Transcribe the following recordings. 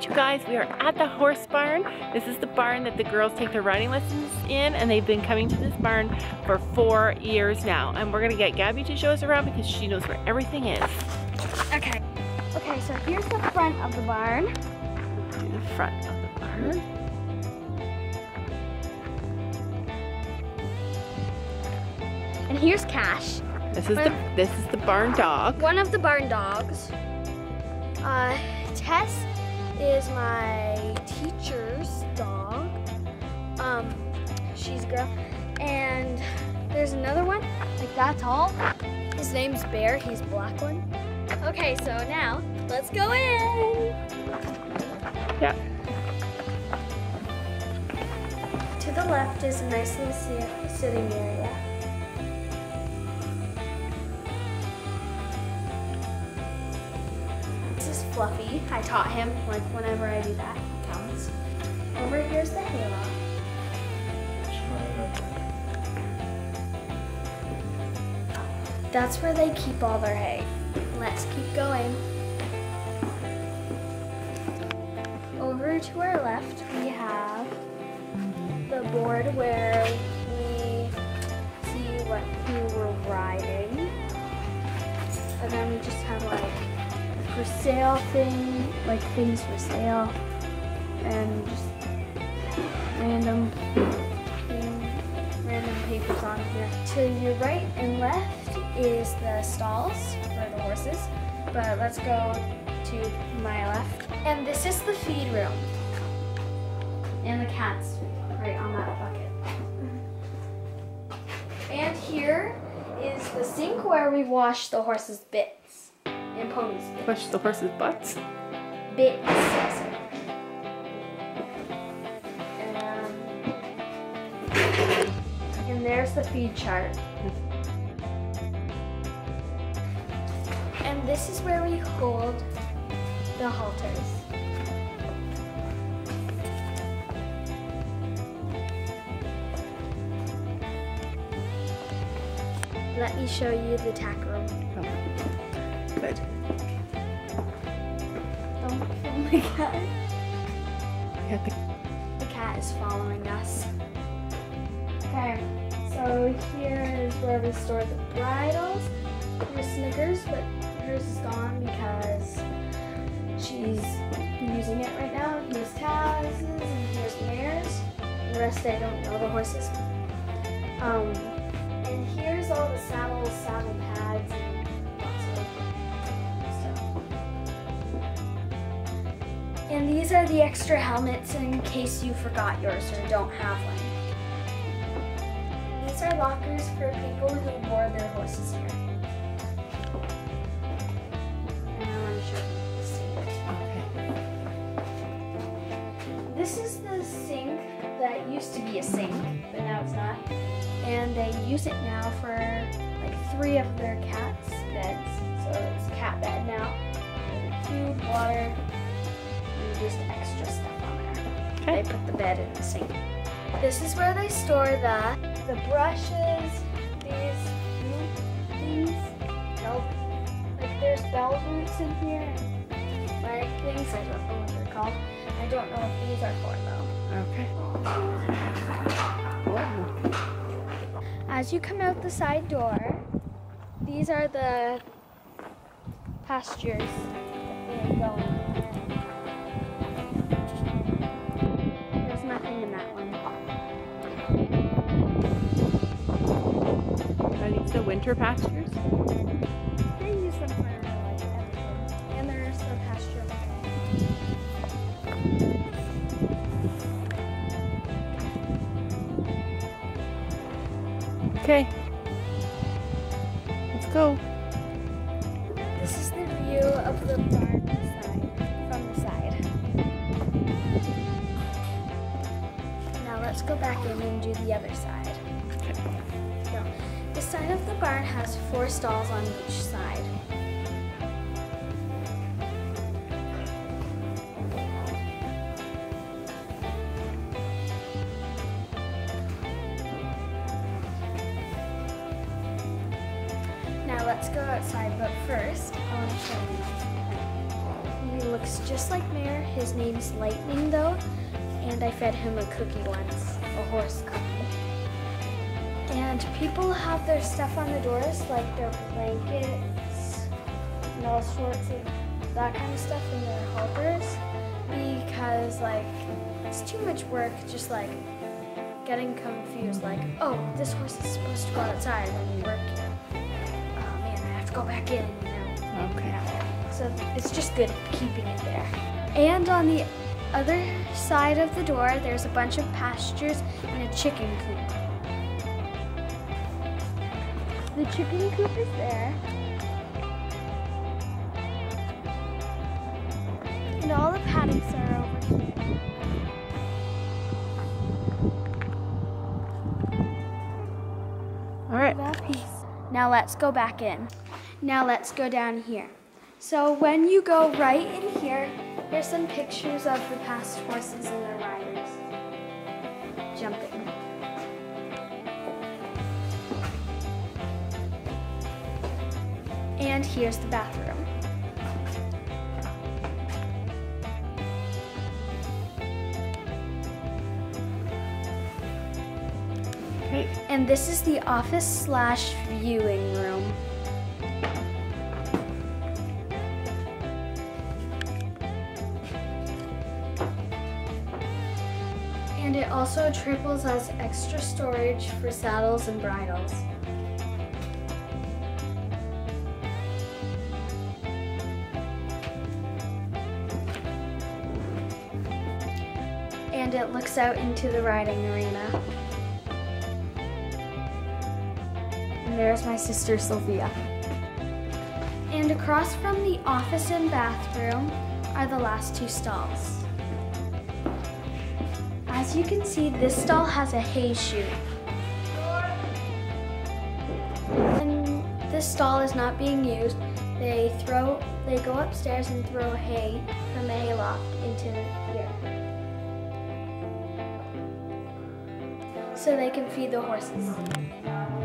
Alright you guys, we are at the horse barn. This is the barn that the girls take their riding lessons in and they've been coming to this barn for four years now. And we're gonna get Gabby to show us around because she knows where everything is. Okay. Okay, so here's the front of the barn. The front of the barn. And here's Cash, This is the this is the barn dog. one of the barn dogs. Uh, Tess is my teacher's dog. Um, she's a girl. And there's another one, like that tall. His name's Bear, he's a black one. Okay, so now let's go in. Yeah. To the left is a nice little sitting area. This is Fluffy. I taught him, like whenever I do that, he comes. Over here's the hayloft. That's where they keep all their hay. Let's keep going. Over to our left, we have the board where we see what we're riding. And then we just have like for sale thing, like things for sale, and just random random papers on here. To your right and left is the stalls for the horses, but let's go to my left. And this is the feed room. And the cats right on that bucket. And here is the sink where we wash the horses' bits and ponies'. Push the horse's butts. Bits. Um, and there's the feed chart. And this is where we hold the halters. Let me show you the tack my god. The- The cat is following us. Okay, so here is where we store the bridles. Here's Snickers, but hers is gone because she's using it right now. Here's Taz's and here's Mare's. The rest I don't know the horses. Um, and here's all the saddles, saddle pads, And these are the extra helmets in case you forgot yours or don't have one. These are lockers for people who board their horses here. Okay. This is the sink that used to be a sink, but now it's not. And they use it now for like three of their cats' beds. So it's cat bed now. Food, water, extra stuff on there. Okay. They put the bed in the sink. This is where they store the the brushes, these things, bell, like there's bell boots in here, like things. I don't know what they're called. I don't know what these are for though. Okay. Whoa. As you come out the side door, these are the pastures that they go in. The winter pastures? They use them for like everything. And there's the pasture. Okay. Let's go. This is the view of the barn side, from the side. Now let's go back in and do the other side. Side of the barn has four stalls on each side. Now let's go outside, but first I want to show you. He looks just like Mare. His name's Lightning though, and I fed him a cookie once, a horse cookie. And people have their stuff on the doors, like their blankets and all sorts of that kind of stuff in their halters, because like it's too much work just like getting confused like, oh, this horse is supposed to go outside when we work here. Oh man, I have to go back in, you know. Okay. So it's just good keeping it there. And on the other side of the door, there's a bunch of pastures and a chicken coop. The chicken coop is there. And all the paddocks are over here. All right. Now let's go back in. Now let's go down here. So when you go right in here, there's some pictures of the past horses and their riders jumping. And here's the bathroom. Okay. And this is the office slash viewing room. And it also triples as extra storage for saddles and bridles. And it looks out into the riding arena. And there's my sister Sophia. And across from the office and bathroom are the last two stalls. As you can see, this stall has a hay chute. When this stall is not being used, they throw they go upstairs and throw hay from the hayloft into here. So they can feed the horses.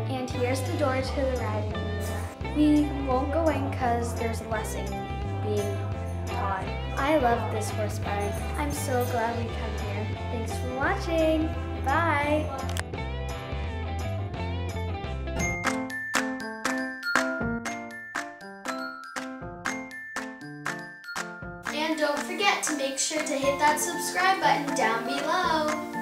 And here's the door to the riding. We won't go in because there's a lesson being taught. I love this horse barn. I'm so glad we come here. Thanks for watching. Bye. And don't forget to make sure to hit that subscribe button down below.